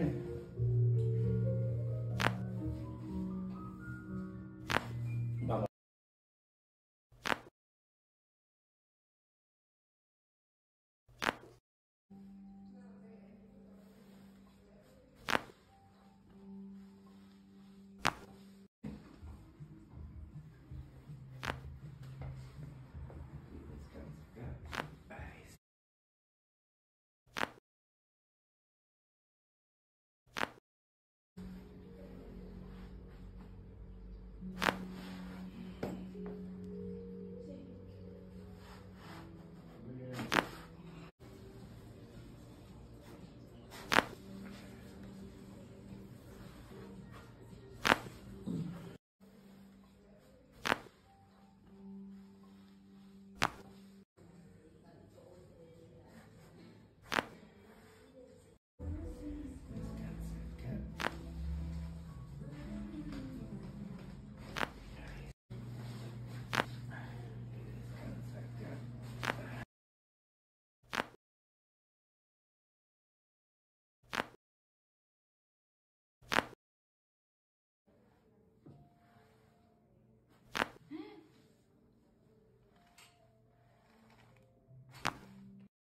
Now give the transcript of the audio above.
Yeah.